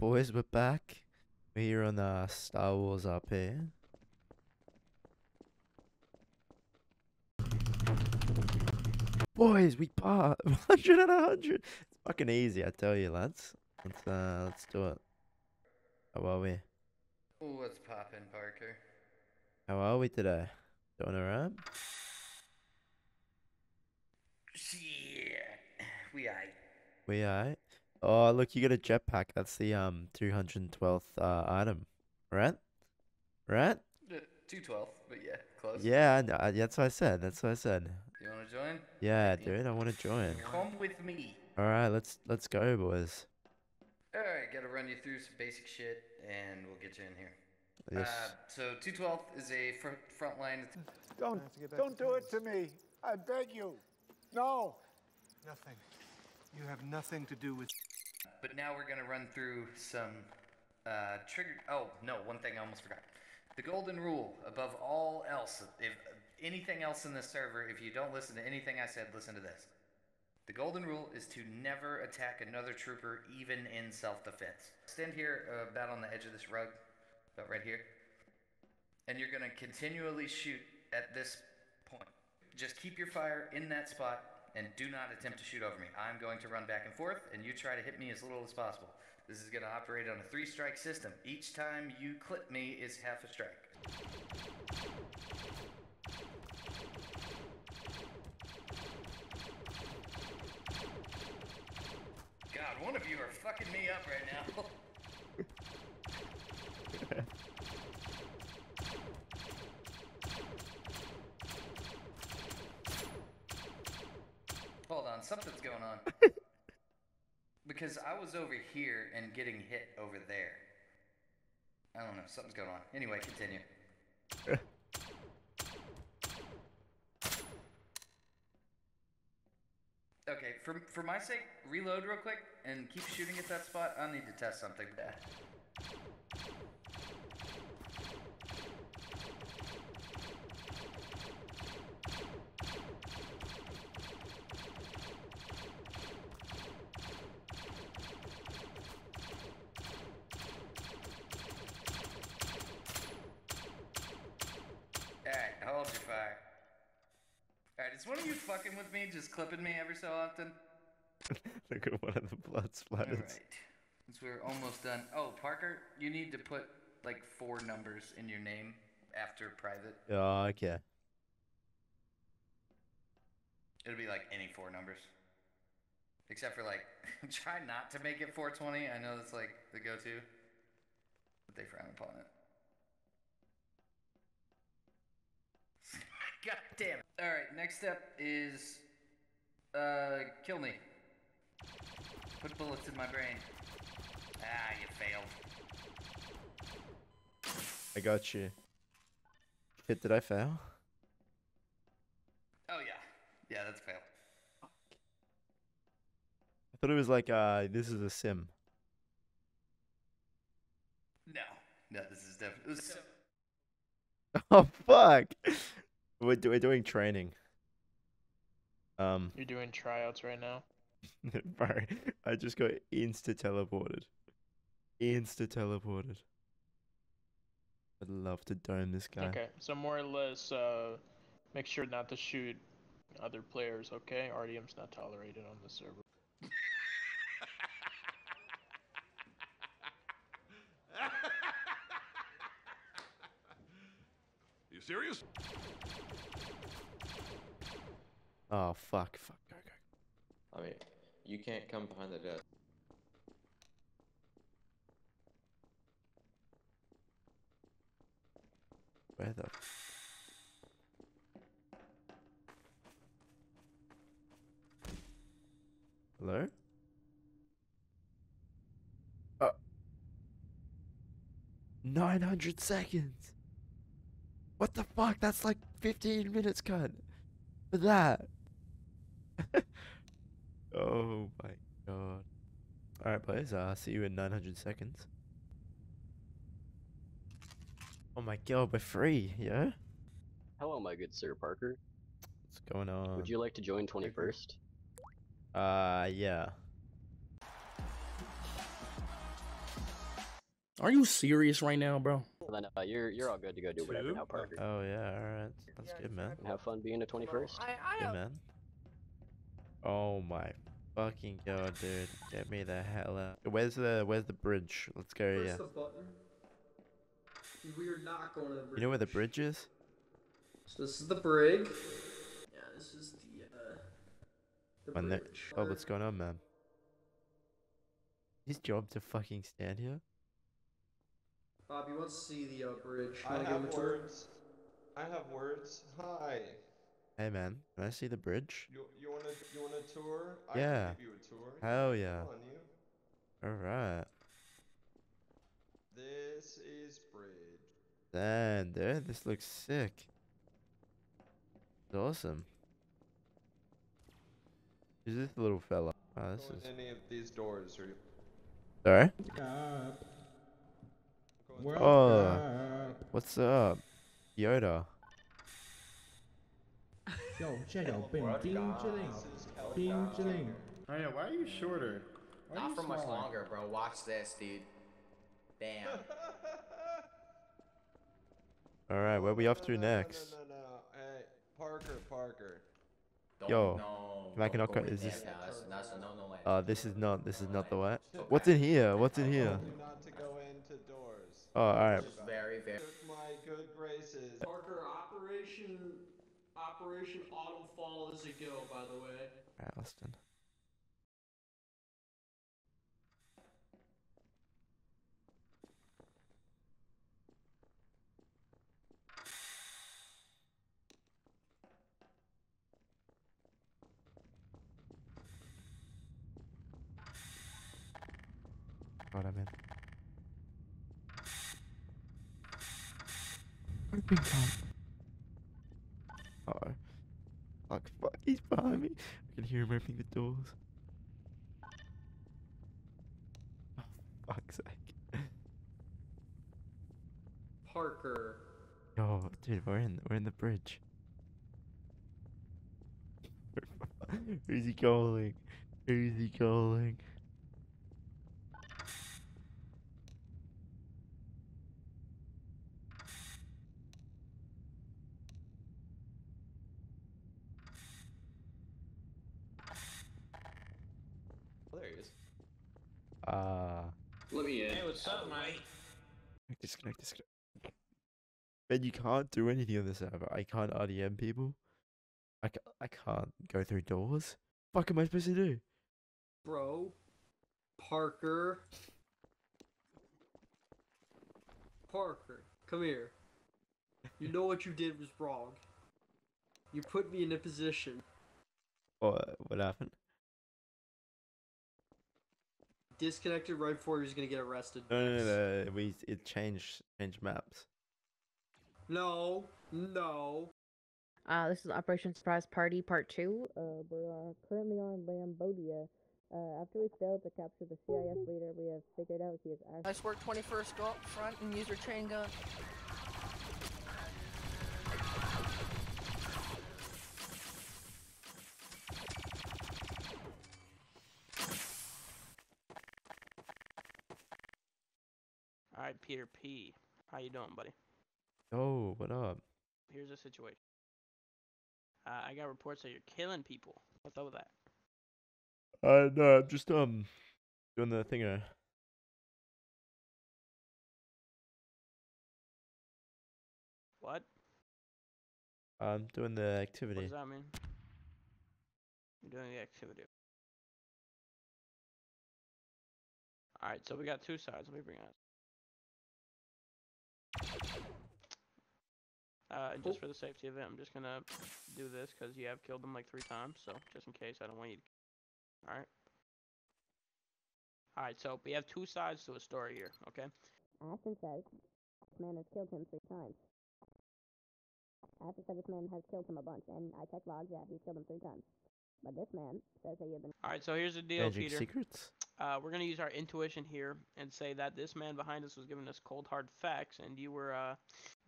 boys, we're back. We're here on uh, Star Wars up here. Boys, we part 100 out of 100. It's fucking easy, I tell you, lads. Let's uh, let's do it. How are we? What's poppin', Parker? How are we today? Doing alright? Yeah, we aight. We alright? Oh, look, you got a jetpack. That's the um 212th uh, item, right? Right? Uh, 212, but yeah, close. Yeah, I know, I- that's what I said. That's what I said. You wanna join? Yeah, Yeah. dude, I want to join. Come with me. All right, let's let's go, boys. Alright, gotta run you through some basic shit, and we'll get you in here. Yes. Uh, so 212 is a fr- front line. Don't, don't do it to me. I beg you. No. Nothing. You have nothing to do with. But now we're gonna run through some uh, trigger. Oh no, one thing I almost forgot. The golden rule above all else. If anything else in this server, if you don't listen to anything I said, listen to this. The golden rule is to never attack another trooper, even in self-defense. Stand here, uh, about on the edge of this rug, about right here, and you're gonna continually shoot at this point. Just keep your fire in that spot and do not attempt to shoot over me. I'm going to run back and forth, and you try to hit me as little as possible. This is going to operate on a three strike system. Each time you clip me is half a strike. God, one of you are fucking me up right now. because I was over here and getting hit over there. I don't know, something's going on. Anyway, continue. Okay, for for my sake, reload real quick and keep shooting at that spot. I need to test something. One of you fucking with me, just clipping me every so often? Look at one of the blood splatters. Alright. Since we're almost done. Oh, Parker, you need to put like four numbers in your name after private. Oh, okay. It'll be like any four numbers. Except for like, try not to make it 420. I know that's like the go to. But they frown upon it. God damn it. Alright, next step is uh kill me. Put bullets in my brain. Ah, you failed. I got you. Hit, did I fail? Oh yeah. Yeah, that's a fail. I thought it was like, uh, this is a sim. No. No, this is definitely Oh, fuck! We're, do- we're doing training. Um, You're doing tryouts right now. bro, I just got insta teleported. Insta teleported. I'd love to dome this guy. Okay, so more or less, uh, make sure not to shoot other players. Okay, RDM's not tolerated on the server. You serious? Oh, fuck, fuck, go, go. I mean, you can't come behind the desk. Where the? Hello? Uh. 900 seconds! What the fuck? That's like 15 minutes, cut For that! oh my god. Alright, boys, I'll uh, see you in 900 seconds. Oh my god, we're free, yeah? Hello, my good Sir Parker. What's going on? Would you like to join 21st? Uh, yeah. Are you serious right now, bro? Well, then uh, you're you're all good to go do whatever Two? now, Parker. Oh yeah, alright. That's good, man. And have fun being the 21st. Good, man. Oh my fucking god, dude. Get me the hell out. Where's the where's the bridge? Let's go Press yeah. the button. We are not going to the bridge. You know where the bridge is? So this is the brig. Yeah, this is the uh the When there- bridge. Oh, what's going on, man? His job to fucking stand here? Bob, you want to see the uh, bridge? I wanna give him have a tour? words. I have words. Hi. Hey man, can I see the bridge? You you wanna you want a tour? I Yeah. can give you a tour. Hell yeah. On, you. Alright. This is bridge. Damn, dude, this looks sick. It's awesome. Who's this little fella? Oh, this is. in any of these doors or Sorry? go in Oh, what's up? Yoda. 有这有病，冰之令， This is 冰之令。 Oh yeah, why are you shorter? Why are Not you for much smaller? longer, bro. Watch this, dude. Damn. Alright, where we off No, to no, no, no, next? No, no, no. Hey, Parker, Parker. Don't, Yo, no, can I- can I don't cut- go in is there, this- pal. That's, that's a no, no way. Oh, this is not. This is not the way. Okay. What's in here? What's in I here? Oh, alright. This is very, very. Took my good graces. Parker, Operation Operation Autumn Fall is a go, by the way. Alright, Uh oh. Fuck, fuck, he's behind me. I can hear him opening the doors. Oh, fuck's sake. Parker. Yo, dude, we're in, we're in the bridge. Who's he calling? Who's he calling? Ah. Let me in. Hey, what's up, mate? Disconnect, disconnect. Ben, you can't do anything on this server. I can't RDM people. I, ca- I can't go through doors. Fuck am I supposed to do? Bro. Parker. Parker, come here. You know what you did was wrong. You put me in a position. What, what happened? Disconnected right before he was gonna get arrested. No, no, no, no. We, it changed, changed maps. No, no. Uh, this is Operation Surprise Party Part 2. Uh, we're uh, currently on Lambodia. Uh, after we failed to capture the CIS leader, we have figured out he is actually. Nice work, 21st. Go up front and use your chain gun. All right, Peter P. How you doing, buddy? Oh, what up? Here's the situation. Uh, I got reports that you're killing people. What's up with that? Uh, no, I'm just, um, doing the thing, uh, What? I'm doing the activity. What does that mean? You're doing the activity. Alright, so we got two sides. Let me bring up. Uh, just for the safety of it, I'm just gonna do this because you have killed them like three times, so just in case, I don't want you to. Alright? Alright, so we have two sides to a story here, okay? Ashton says this man has killed him three times. Ashton said this man has killed him a bunch, and I checked logs, yeah, he's killed him three times. But this man says that you've been. Alright, so here's the deal, Changing Peter. secrets? Uh, we're gonna use our intuition here and say that this man behind us was giving us cold hard facts, and you were uh,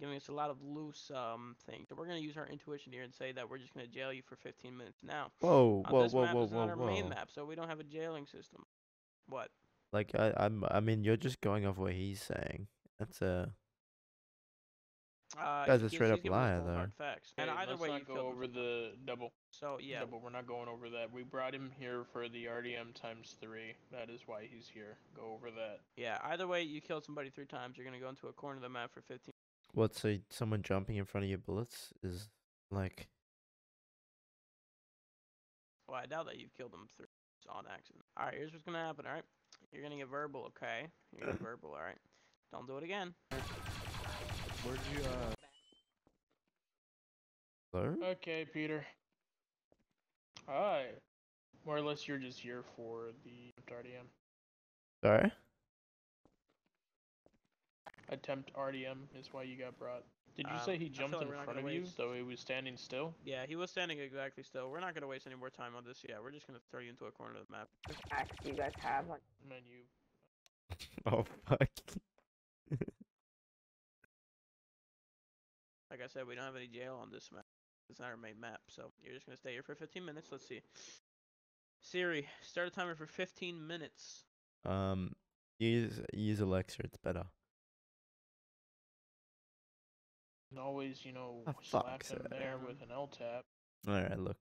giving us a lot of loose um things. So we're gonna use our intuition here and say that we're just gonna jail you for 15 minutes. Now, Whoa, uh, whoa, this whoa, map whoa, is not whoa, our main map, so we don't have a jailing system. What? Like I, I'm, I mean, you're just going off what he's saying. That's a Uh, guy's he a gives- straight up giving us liar, cold though. hard Facts. And Hey, either let's way, not you go killed over the double. So yeah, Double. We're not going over that. We brought him here for the RDM times three. That is why he's here. Go over that. yeah. Either way, you kill somebody three times. You're gonna go into a corner of the map for 15. what? So someone jumping in front of your bullets is like Well, I doubt that you've killed them three on accident. All right, here's what's gonna happen. All right, you're gonna get verbal. Okay, you're gonna get verbal. All right, don't do it again. Where'd you uh? Hello? Okay, Peter. Hi. More or less, you're just here for the RDM. Sorry. Attempt RDM is why you got brought. Did you Um, say he jumped like in front of gonna you, so he was standing still? Yeah, he was standing exactly still. We're not gonna waste any more time on this. Yeah, we're just gonna throw you into a corner of the map. Axe you guys have on Menu. Oh fuck. Like I said, we don't have any jail on this map. It's not our main map, so you're just gonna stay here for 15 minutes. Let's see. Siri, start a timer for 15 minutes. Um, use use Alexa. It's better. And always, you know, Oh, slap fuck's him there with an L tap. All right, look,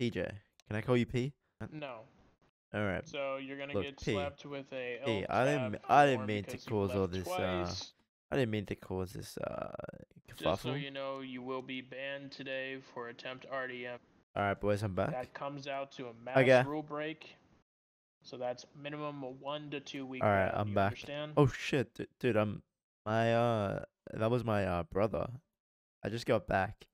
TJ. Can I call you P? No. All right. So you're gonna Look, get P. slapped with a L P. I didn't. I didn't mean to because all left this. Uh, twice. I didn't mean to cause this uh Just so you know, you will be banned today for attempt RDM. All right, boys, I'm back. That comes out to a mass Okay. rule break. So that's minimum a one to two week All right, ban. I'm back. Understand? Oh shit, dude, dude, I'm my uh that was my uh brother. I just got back.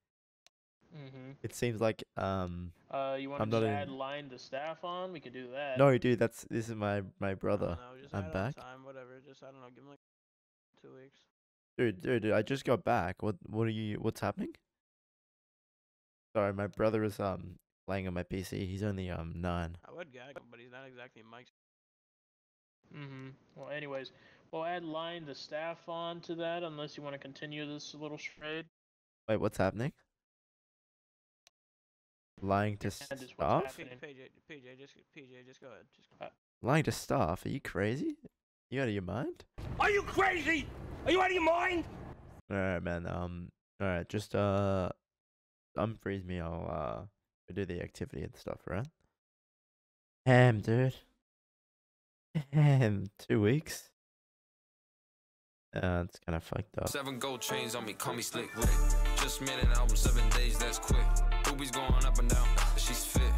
Mm-hmm. It seems like um Uh, you want I'm to not just add in- line to staff on? We could do that. no, dude, that's this is my my brother. No, just I'm add back. time, whatever. Just I don't know, give him like two weeks. Dude, dude, dude, I just got back. What what are you what's happening? Sorry, my brother is um playing on my PC. He's only um 9. I would gag him, but he's not exactly Mike's. Mm-hmm. Well, anyways, we'll add line the staff on to that unless you want to continue this little charade. Wait, what's happening? Lying to And staff? PJ, PJ, just PJ, just go ahead. Just go. Lying to staff? Are you crazy? You out of your mind? Are you crazy? Are you out of your mind? Alright, man. Um, alright, just uh, unfreeze me. I'll uh, do the activity and stuff, right? Ham, dude. Ham, two weeks. Uh, it's kind of fucked up. Seven gold chains on me, call me Slick Rick. Just made an album, seven days, that's quick. Boobies going up and down, she's fit.